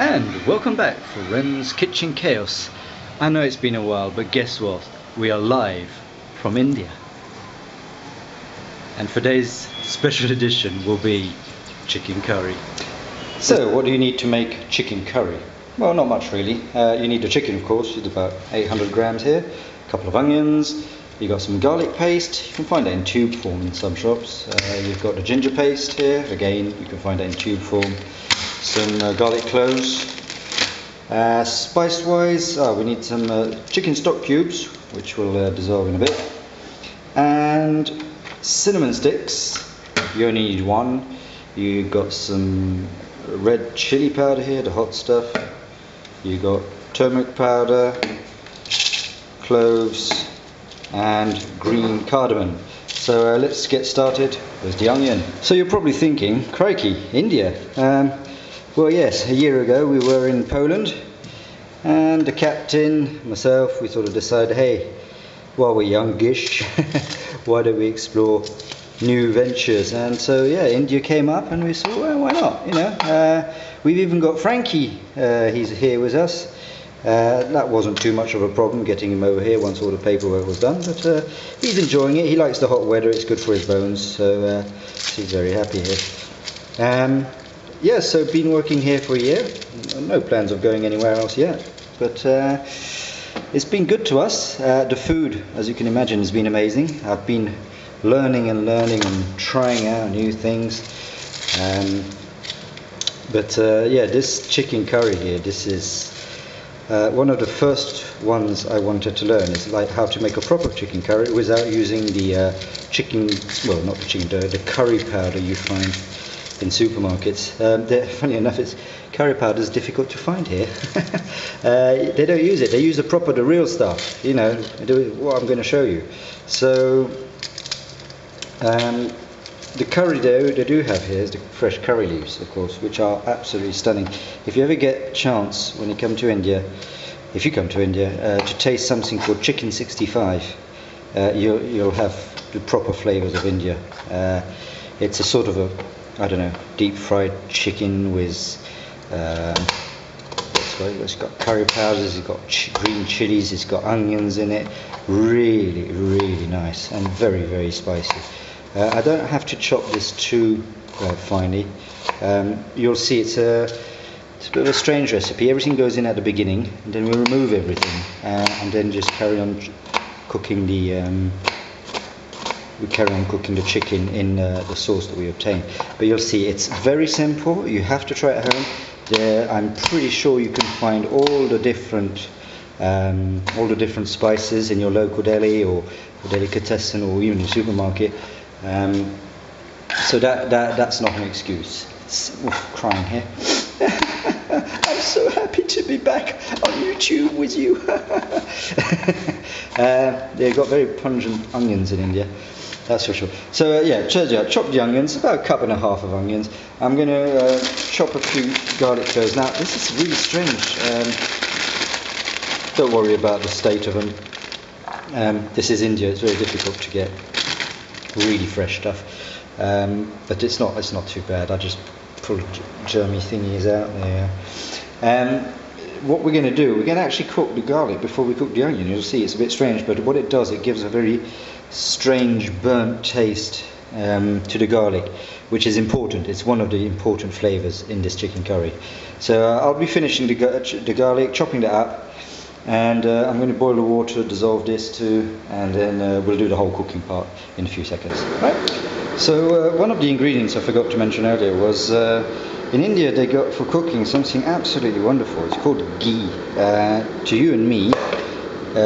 And welcome back for Ren's Kitchen Chaos. I know it's been a while, but guess what? We are live from India. And today's special edition will be chicken curry. So, what do you need to make chicken curry? Well, not much really. Uh, you need a chicken, of course, it's about 800 grams here, a couple of onions, You've got some garlic paste, you can find that in tube form in some shops. Uh, you've got the ginger paste here, again, you can find that in tube form. Some uh, garlic cloves. Uh, spice wise, oh, we need some uh, chicken stock cubes, which will uh, dissolve in a bit. And cinnamon sticks, you only need one. You've got some red chili powder here, the hot stuff. You've got turmeric powder, cloves, and green cardamom. So uh, let's get started with the onion. So you're probably thinking, crikey, India. Um, well, yes, a year ago we were in Poland, and the captain, myself, we sort of decided, hey, while we're youngish, why don't we explore new ventures? And so, yeah, India came up, and we said, well, why not? You know, uh, we've even got Frankie. Uh, he's here with us. Uh, that wasn't too much of a problem getting him over here once all the paperwork was done, but uh, he's enjoying it. He likes the hot weather, it's good for his bones, so uh, he's very happy here. Um, yeah, so been working here for a year. No plans of going anywhere else yet, but uh, it's been good to us. Uh, the food, as you can imagine, has been amazing. I've been learning and learning and trying out new things. Um, but uh, yeah, this chicken curry here, this is uh, one of the first ones I wanted to learn is like how to make a proper chicken curry without using the uh, chicken, well, not the chicken, the, the curry powder you find in supermarkets. Um, funny enough, it's curry powder is difficult to find here. uh, they don't use it. They use the proper, the real stuff. You know, what I'm going to show you. So. Um, the curry dough they do have here is the fresh curry leaves, of course, which are absolutely stunning. If you ever get a chance when you come to India, if you come to India, uh, to taste something called chicken 65, uh, you'll, you'll have the proper flavours of India. Uh, it's a sort of a, I don't know, deep fried chicken with. Um, it's got curry powders, it's got ch- green chilies, it's got onions in it. Really, really nice and very, very spicy. Uh, I don't have to chop this too uh, finely. Um, you'll see it's a, it's a bit of a strange recipe. Everything goes in at the beginning, and then we remove everything, uh, and then just carry on cooking the. Um, we carry on cooking the chicken in uh, the sauce that we obtain. But you'll see it's very simple. You have to try it at home. There, I'm pretty sure you can find all the different um, all the different spices in your local deli or, delicatessen or even the supermarket. Um, so that, that that's not an excuse. Oof, crying here. I'm so happy to be back on YouTube with you. uh, they've got very pungent onions in India, that's for sure. So uh, yeah, chop the onions, about a cup and a half of onions. I'm going to uh, chop a few garlic cloves. Now this is really strange. Um, don't worry about the state of them. Um, this is India. It's very difficult to get really fresh stuff. Um, but it's not it's not too bad. I just pull germy thingies out there. Um, what we're going to do, we're going to actually cook the garlic before we cook the onion. You'll see it's a bit strange, but what it does, it gives a very strange burnt taste um, to the garlic, which is important. It's one of the important flavours in this chicken curry. So uh, I'll be finishing the, the garlic, chopping that up, and uh, I'm going to boil the water, dissolve this too, and then uh, we'll do the whole cooking part in a few seconds. Right. So uh, one of the ingredients I forgot to mention earlier was uh, in India they got for cooking something absolutely wonderful. It's called ghee. Uh, to you and me,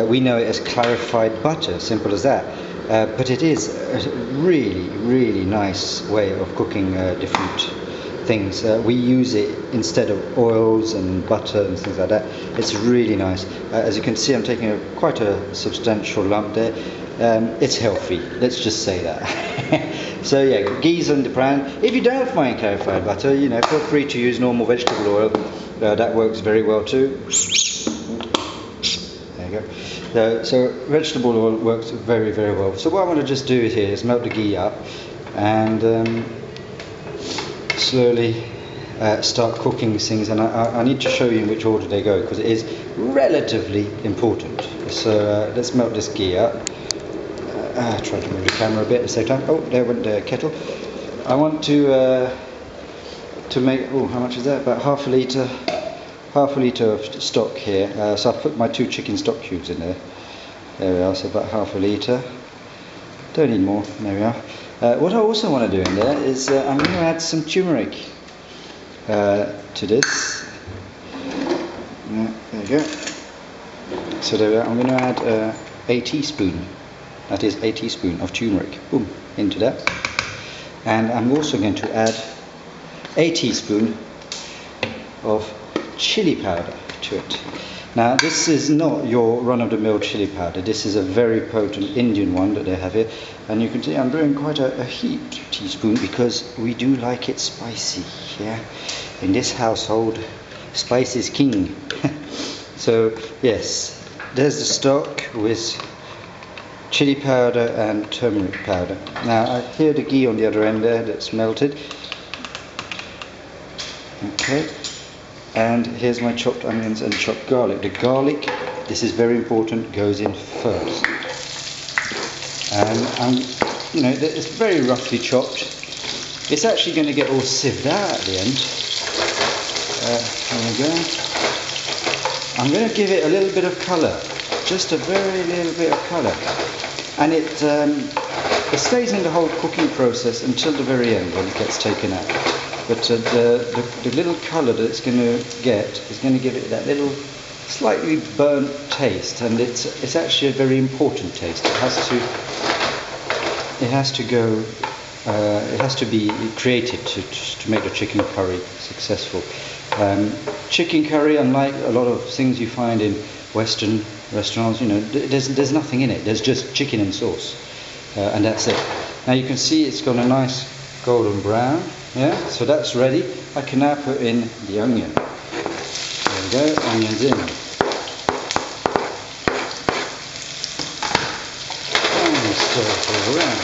we know it as clarified butter, simple as that. But it is a really, really nice way of cooking different things. Uh, we use it instead of oils and butter and things like that. It's really nice. Uh, as you can see, I'm taking a, quite a substantial lump there. Um, it's healthy, let's just say that. so yeah, ghee's on the pan. If you don't find clarified butter, you know, feel free to use normal vegetable oil. Uh, that works very well too. There you go. So vegetable oil works very, very well. So what I want to just do here is melt the ghee up and um, slowly uh, start cooking these things, and I, I, need to show you in which order they go because it is relatively important. So uh, let's melt this ghee up. Uh, try to move the camera a bit at the same time. Oh, there went the kettle. I want to uh, to make. Oh, how much is that? About half a litre. Half a litre of stock here. Uh, so I've put my two chicken stock cubes in there. There we are. So about half a litre. Don't need more. There we are. Uh, what I also want to do in there is uh, I'm going to add some turmeric uh, to this. Yeah, there you go. So there I'm going to add uh, a teaspoon, that is a teaspoon of turmeric, boom, into that. And I'm also going to add a teaspoon of chili powder to it. Now this is not your run-of-the-mill chili powder, this is a very potent Indian one that they have here and you can see I'm doing quite a, a heaped teaspoon because we do like it spicy, yeah? In this household, spice is king. so yes, there's the stock with chili powder and turmeric powder. Now I hear the ghee on the other end there that's melted. Okay, and here's my chopped onions and chopped garlic. The garlic, this is very important, goes in first. And I'm, you know, it's very roughly chopped. It's actually going to get all sieved out at the end. Uh, there we go. I'm going to give it a little bit of colour, just a very little bit of colour, and it um, it stays in the whole cooking process until the very end when it gets taken out. But uh, the, the, the little colour that it's going to get is going to give it that little slightly burnt taste, and it's it's actually a very important taste. It has to it has to go. Uh, it has to be created to, to make the chicken curry successful. Um, chicken curry, unlike a lot of things you find in Western restaurants, you know, there's there's nothing in it. There's just chicken and sauce, uh, and that's it. Now you can see it's got a nice golden brown. Yeah, so that's ready. I can now put in the onion. There we go, onions in. And stir around.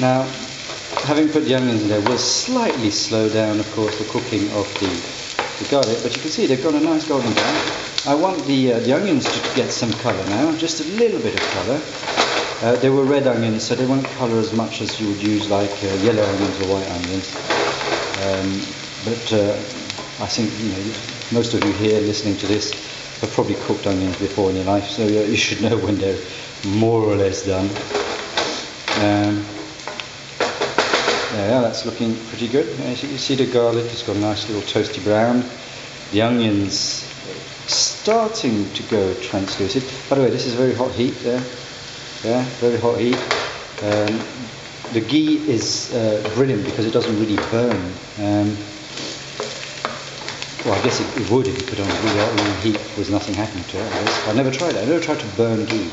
Now, having put the onions in there will slightly slow down, of course, the cooking of the, the garlic, but you can see they've got a nice golden brown. I want the, uh, the onions to get some colour now, just a little bit of colour. Uh, they were red onions, so they won't colour as much as you would use like uh, yellow onions or white onions. Um, but uh, I think you know most of you here listening to this have probably cooked onions before in your life, so you should know when they're more or less done. Um, yeah, that's looking pretty good. As you can see the garlic has got a nice little toasty brown. The onions starting to go translucent. By the way, this is very hot heat there. Yeah, very hot heat. Um, the ghee is uh, brilliant because it doesn't really burn. Um, well, I guess it, it, would if you put on really long heat with nothing happening to it. I, I never tried it. I never tried to burn ghee.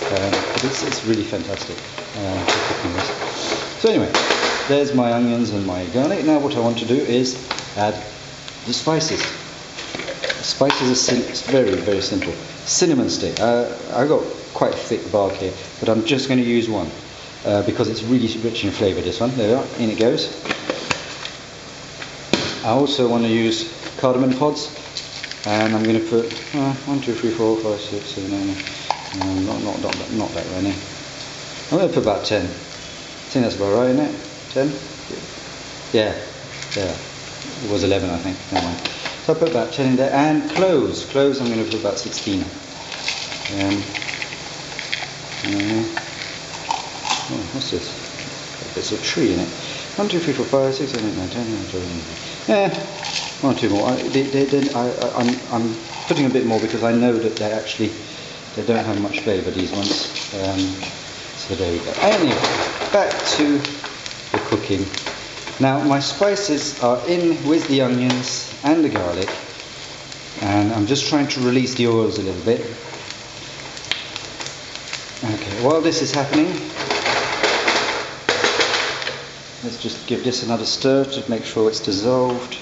Um, but it's, it's really fantastic uh, for cooking this. So anyway, there's my onions and my garlic. Now what I want to do is add the spices. Spices are very, very simple. Cinnamon stick. Uh, I got quite a thick bark here, but I'm just going to use one uh, because it's really rich in flavour. This one. There we are. In it goes. I also want to use cardamom pods, and I'm going to put uh, one, two, three, four, five, six, seven, eight. No, not, not, not, not that many. I'm going to put about ten. I think that's about right, isn't it? 10? Yeah, yeah. It was 11, I think. Never mind. So I put about 10 in there. And cloves. Cloves, I'm going to put about 16. Um, uh, oh, what's this? There's a tree in it. 1, 2, 3, 4, 5, 6, 7, 8, 9, 10, 11, 12, Yeah, one or two more. I, they, they, they, I, I, I'm, I'm putting a bit more because I know that they actually they don't have much flavour, these ones. Um, so there we go. Anyway, back to the cooking. Now my spices are in with the onions and the garlic and I'm just trying to release the oils a little bit. Okay, while this is happening, let's just give this another stir to make sure it's dissolved.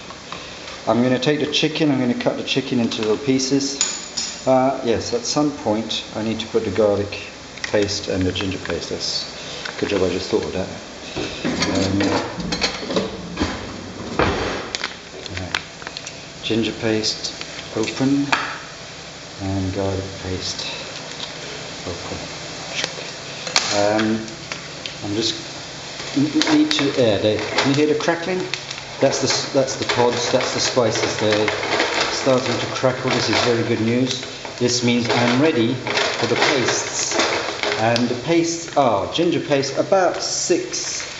I'm going to take the chicken, I'm going to cut the chicken into little pieces. Uh, yes, at some point I need to put the garlic paste and the ginger paste. That's good job. I just thought of that. Um, Ginger paste open and garlic paste open. Um, I'm just need to add. Uh, can you hear the crackling? That's the that's the pods. That's the spices. They're starting to crackle. This is very good news. This means I'm ready for the pastes. And the pastes are ginger paste, about six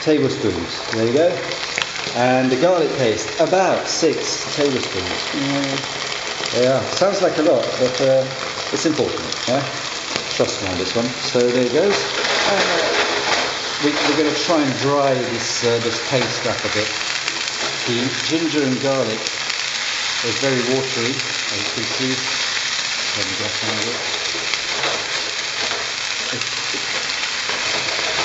tablespoons. There you go. And the garlic paste, about six tablespoons. Yeah, yeah. sounds like a lot, but uh, it's important. Yeah? Trust me on this one. So there it goes. We, are going to try and dry this uh, this paste up a bit. The ginger and garlic is very watery, as you can see. Let me get some of it.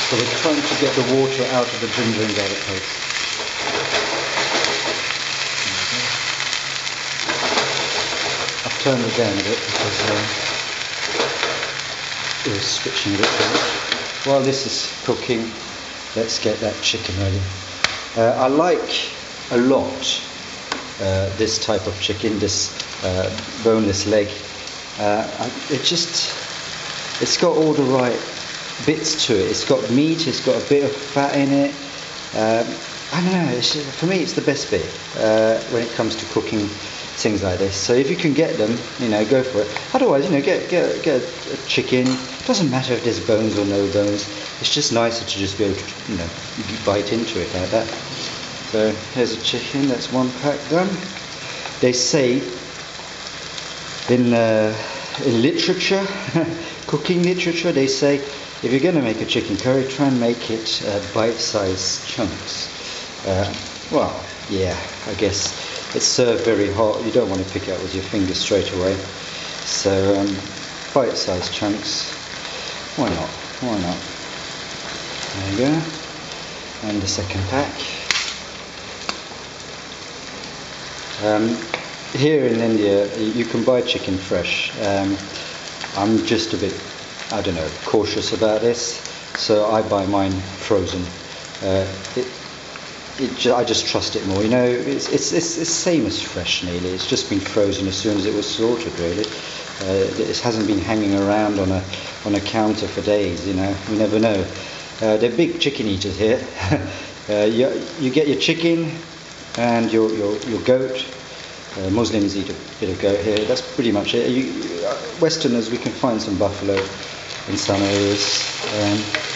So we're trying to get the water out of the ginger and garlic paste. Turned it down a bit because uh, it was switching a bit too much. While this is cooking, let's get that chicken ready. Uh, I like a lot uh, this type of chicken, this uh, boneless leg. Uh, it just, it's got all the right bits to it. It's got meat, it's got a bit of fat in it. Um, I don't know, for me it's the best bit uh, when it comes to cooking things like this. So if you can get them, you know, go for it. Otherwise, you know, get, get, get a chicken. It doesn't matter if there's bones or no bones. It's just nicer to just be able to, you know, bite into it like that. So here's a chicken, that's one pack done. They say in, uh, in literature, cooking literature, they say if you're going to make a chicken curry, try and make it uh, bite-sized chunks. Uh, well, yeah, I guess it's served very hot. You don't want to pick it up with your fingers straight away. So um, bite-sized chunks. Why not? Why not? There you go. And the second pack. Um, here in India, you can buy chicken fresh. Um, I'm just a bit I don't know, cautious about this, so I buy mine frozen. Uh, it, it, I just trust it more. You know, it's, it's, it's, the same as fresh nearly. It's just been frozen as soon as it was slaughtered, really. Uh, it hasn't been hanging around on a, on a counter for days, you know. We never know. Uh, they're big chicken eaters here. uh, you, you get your chicken and your, your, your goat. Uh, Muslims eat a bit of goat here. That's pretty much it. You, uh, Westerners, we can find some buffalo in some areas um,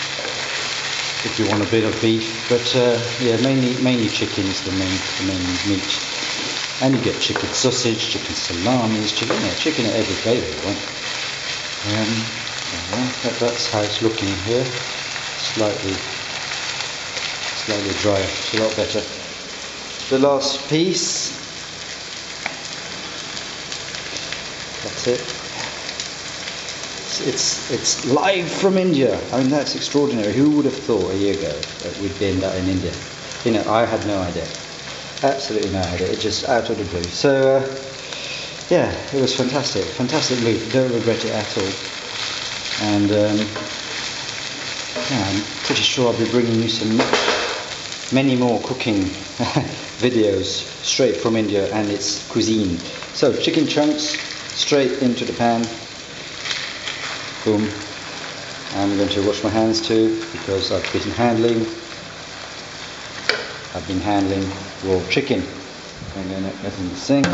if you want a bit of beef. But uh, yeah, mainly mainly chicken is the main the main meat. And you get chicken sausage, chicken salamis, chicken yeah, chicken at every flavour you want. Um, yeah, that, that's how it's looking here. Slightly slightly drier. It's a lot better. The last piece. That's it it's, it's, live from India. I mean, that's extraordinary. Who would have thought a year ago that we'd be in, in India? You know, I had no idea. Absolutely no idea. It just out of the blue. So, uh, yeah, it was fantastic. Fantastic move. Don't regret it at all. And um, yeah, I'm pretty sure I'll be bringing you some many more cooking videos straight from India and its cuisine. So, chicken chunks straight into the pan boom. I'm going to wash my hands too because I've been handling I've been handling raw chicken. I'm going to in the sink.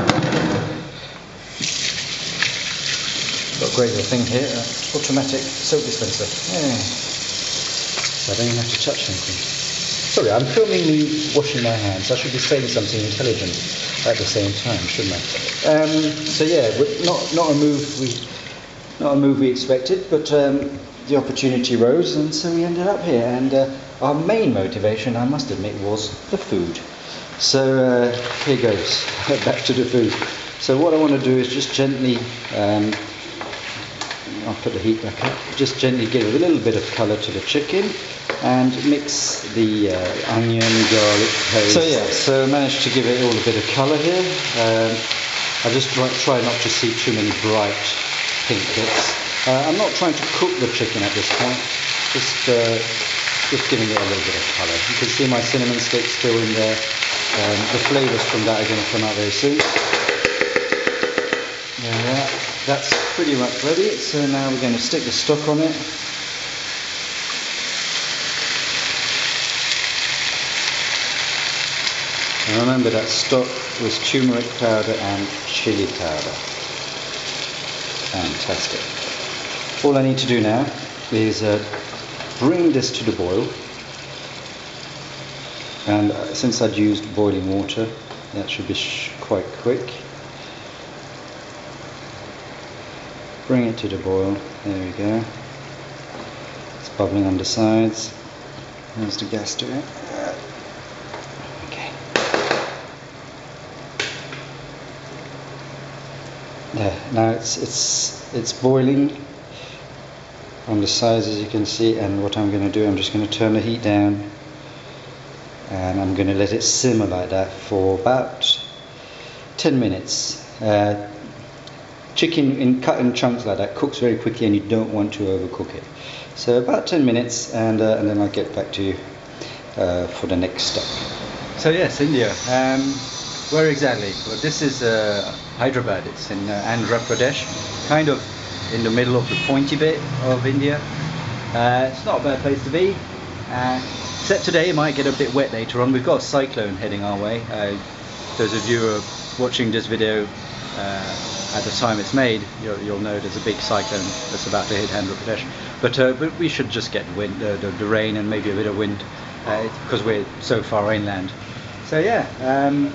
Got a great little thing here, uh, automatic soap dispenser. Yeah. So I don't even have to touch anything. Sorry, I'm filming me washing my hands. I should be saying something intelligent at the same time, shouldn't I? Um, so yeah, not not a move we not a move we expected, but um, the opportunity rose, and so we ended up here. And uh, our main motivation, I must admit, was the food. So uh, here goes, back to the food. So what I want to do is just gently, um, I'll put the heat back up, just gently give a little bit of colour to the chicken and mix the uh, onion, garlic paste. So yeah, so I managed to give it all a bit of colour here. Um, I just try, try not to see too many bright pink bits. Uh, I'm not trying to cook the chicken at this point, just uh, just giving it a little bit of colour. You can see my cinnamon stick still in there. Um, the flavours from that are going to come out very soon. Yeah, that's pretty much ready. So now we're going to stick the stock on it. And remember that stock was turmeric powder and chili powder. Fantastic. All I need to do now is uh, bring this to the boil. And uh, since I'd used boiling water, that should be quite quick. Bring it to the boil. There we go. It's bubbling on the sides. There's the gas to it. Yeah, now it's it's it's boiling on the sides as you can see and what I'm going to do I'm just going to turn the heat down and I'm going to let it simmer like that for about 10 minutes. Uh, chicken in cut in chunks like that cooks very quickly and you don't want to overcook it. So about 10 minutes and, uh, and then I'll get back to you uh, for the next step. So yes India um, where exactly? Well, this is uh, Hyderabad. It's in uh, Andhra Pradesh, kind of in the middle of the pointy bit of India. Uh, it's not a bad place to be. Uh, except today it might get a bit wet later on. We've got a cyclone heading our way. Uh, those of you who are watching this video uh, at the time it's made, you'll, you'll, know there's a big cyclone that's about to hit Andhra Pradesh. But, but we should just get wind, the, the, rain and maybe a bit of wind because we're so far inland. So yeah. Um,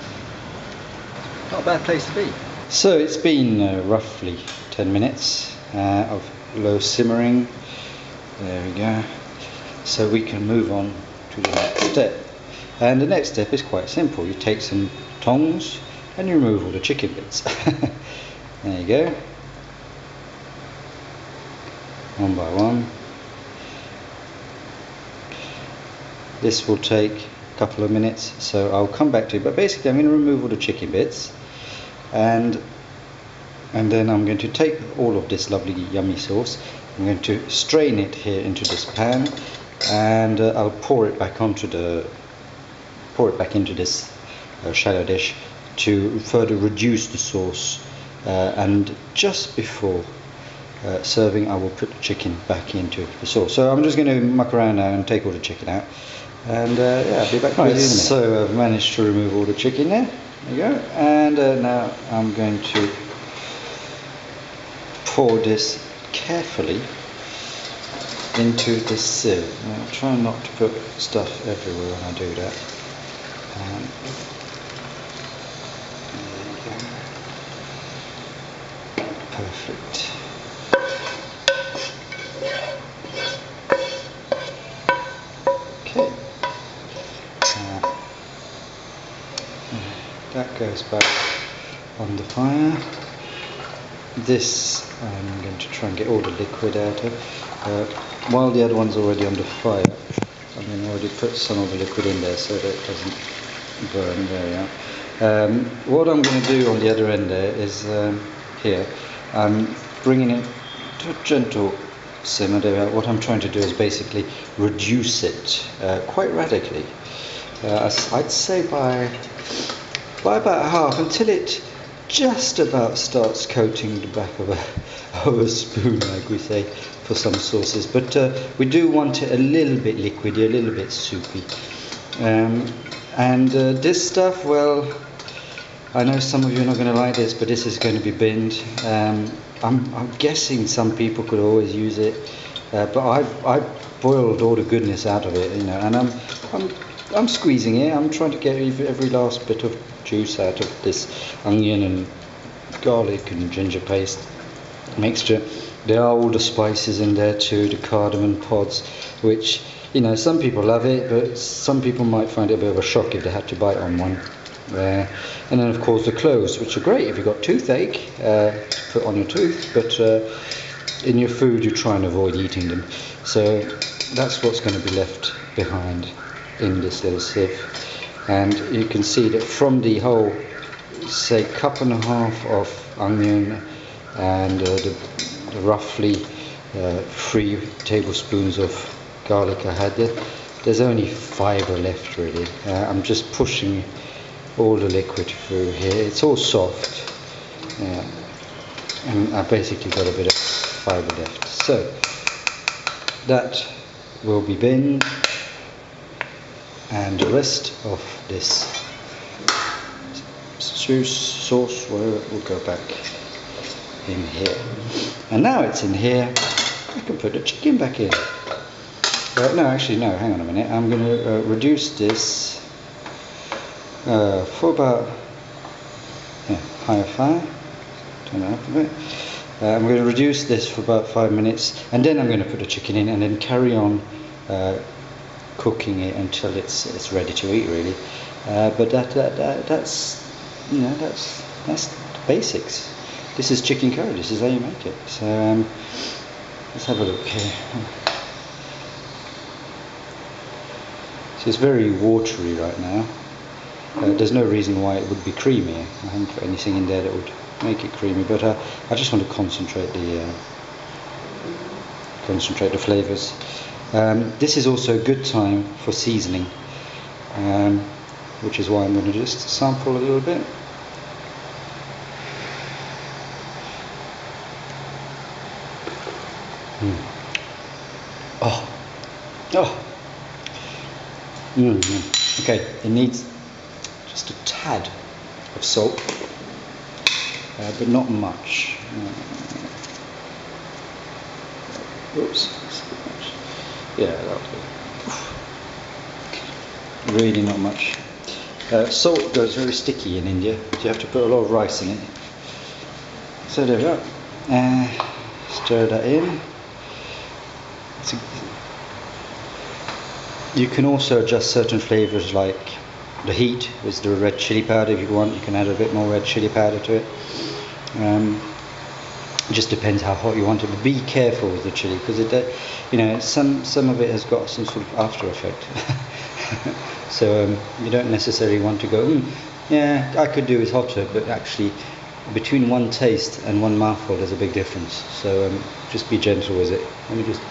not a bad place to be. So it's been uh, roughly 10 minutes uh, of low simmering. There we go. So we can move on to the next step. And the next step is quite simple. You take some tongs and you remove all the chicken bits. there you go. One by one. This will take a couple of minutes so I'll come back to it but basically I'm going to remove all the chicken bits and and then I'm going to take all of this lovely yummy sauce. I'm going to strain it here into this pan and uh, I'll pour it back onto the pour it back into this uh, shallow dish to further reduce the sauce. Uh, and just before uh, serving I will put the chicken back into the sauce. So I'm just going to muck around now and take all the chicken out. And uh, yeah I'll be back right, so I've managed to remove all the chicken there there you go. And uh, now I'm going to pour this carefully into this sieve. Now, try not to put stuff everywhere when I do that. Um, back on the fire. This I'm going to try and get all the liquid out of uh, while the other one's already on the fire. I'm going to already put some of the liquid in there so that it doesn't burn there we are um, what I'm going to do on the other end there is um, here. I'm bringing it to a gentle simmer. There what I'm trying to do is basically reduce it uh, quite radically. Uh, I'd say by by about half until it just about starts coating the back of a, of a spoon, like we say, for some sauces. But uh, we do want it a little bit liquidy, a little bit soupy. Um, and uh, this stuff, well, I know some of you are not going to like this, but this is going to be binned. Um, I'm, I'm, guessing some people could always use it, uh, but I've, I've boiled all the goodness out of it, you know, and I'm, I'm, I'm squeezing it. I'm trying to get every last bit of juice out of this onion and garlic and ginger paste mixture. There are all the spices in there too, the cardamom pods, which you know some people love it, but some people might find it a bit of a shock if they had to bite on one. Uh, and then of course the cloves, which are great if you've got toothache uh, put on your tooth, but uh, in your food you try and avoid eating them. So that's what's going to be left behind in this little sieve and you can see that from the whole say cup and a half of onion and uh, the, the roughly uh, three tablespoons of garlic I had there. There's only fibre left really. Uh, I'm just pushing all the liquid through here. It's all soft. And I basically got a bit of fibre left. So that will be binned and the rest of this sauce, whatever, will go back in here. And now it's in here, I can put the chicken back in. Uh, no, actually, no, hang on a minute. I'm going to uh, reduce this uh, for about yeah, higher fire. Turn that up a bit. Uh, I'm going to reduce this for about five minutes and then I'm going to put the chicken in and then carry on uh, cooking it until it's it's ready to eat really. Uh, but that, that, that that's you know that's that's the basics. This is chicken curry. This is how you make it. So um, let's have a look here. So it's very watery right now. Uh, there's no reason why it would be creamy. I haven't put anything in there that would make it creamy, but uh, I just want to concentrate the uh, concentrate the flavours. Um, this is also a good time for seasoning, um, which is why I'm going to just sample a little bit. Mm. Oh, oh. Mm -hmm. Okay, it needs just a tad of salt, uh, but not much. Uh, oops, yeah, that'll do. Really not much. Uh, salt goes very sticky in India, so you have to put a lot of rice in it. So there we go. Uh, stir that in. you can also adjust certain flavors like the heat with the red chili powder if you want you can add a bit more red chili powder to it um, it just depends how hot you want it but be careful with the chili because it uh, you know some some of it has got some sort of after effect so um, you don't necessarily want to go mm, yeah I could do with hotter but actually between one taste and one mouthful there's a big difference so um, just be gentle with it let me just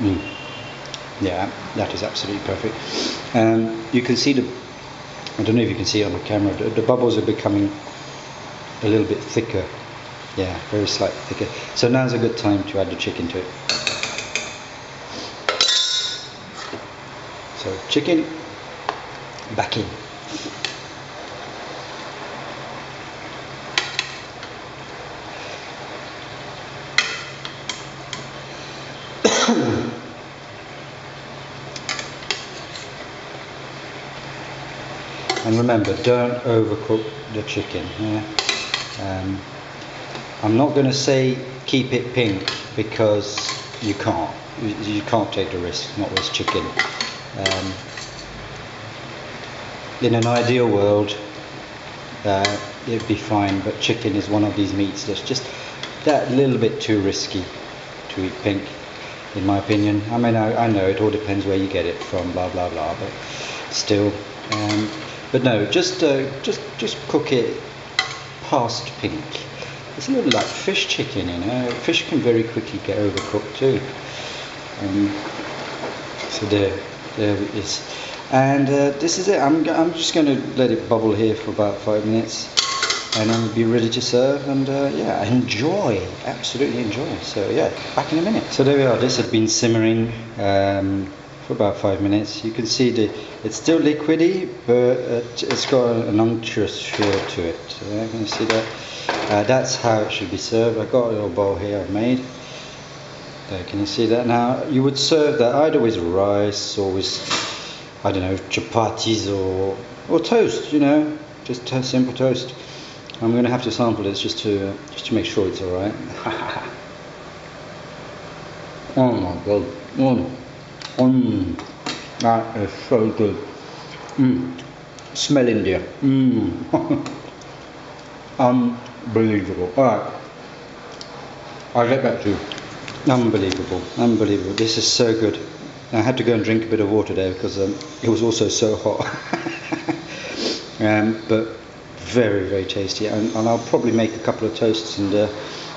Mm. Yeah, that is absolutely perfect. Um, you can see the, I don't know if you can see it on the camera, the, the bubbles are becoming a little bit thicker. Yeah, very slightly thicker. So now's a good time to add the chicken to it. So chicken, back in. and remember don't overcook the chicken yeah? um, I'm not going to say keep it pink because you can't. You, can't take the risk not with chicken. Um, in an ideal world uh, it'd be fine but chicken is one of these meats that's just that little bit too risky to eat pink in my opinion. I mean I, I know it all depends where you get it from blah blah blah but still um, but no, just uh, just just cook it past pink. It's a little like fish chicken, you know. Fish can very quickly get overcooked too. Um, so there, there it is. And uh, this is it. I'm, I'm just going to let it bubble here for about five minutes, and then we'll be ready to serve. And uh, yeah, enjoy, absolutely enjoy. So yeah, back in a minute. So there we are. This had been simmering. Um, for about five minutes. You can see the it's still liquidy, but it's got an unctuous feel to it. Can you see that? Uh, that's how it should be served. I've got a little bowl here I've made. There, can you see that? Now, you would serve that either with rice or with, I don't know, chapatis or, or toast, you know, just a simple toast. I'm going to have to sample this just to, just to make sure it's alright. oh my god. Mm. Mmm, that is so good. Mmm, smell India. Mmm, unbelievable. All right, I'll get back to you. Unbelievable, unbelievable. This is so good. I had to go and drink a bit of water there because um, it was also so hot. um, but very, very tasty. And, and I'll probably make a couple of toasts and uh,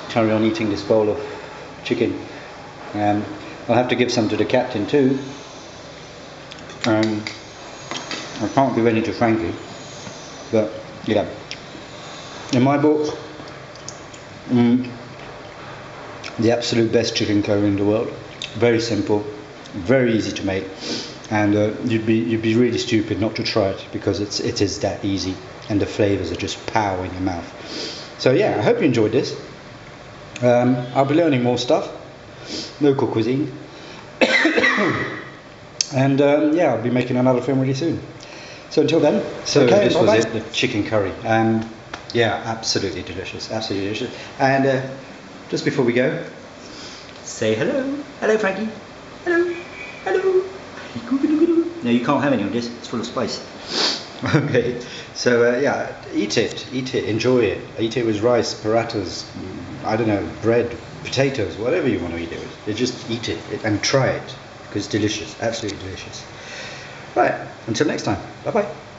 carry on eating this bowl of chicken. Um, I'll have to give some to the captain too. Um, I can't give any to Frankie, but yeah. In my book, mm, the absolute best chicken curry in the world. Very simple, very easy to make, and uh, you'd be you'd be really stupid not to try it because it's it is that easy, and the flavors are just power in your mouth. So yeah, I hope you enjoyed this. Um, I'll be learning more stuff, local cuisine, and um, yeah, I'll be making another film really soon. So until then, so Okay, this was it, the chicken curry. Um, yeah, absolutely delicious, absolutely delicious. And uh, just before we go, say hello, hello Frankie, hello, hello. No, you can't have any of this. It's full of spice. okay, so uh, yeah, eat it, eat it, enjoy it. Eat it with rice, parathas, I don't know, bread, potatoes, whatever you want to eat it with. Just eat it and try it because it's delicious, absolutely delicious. Right, until next time. Bye bye.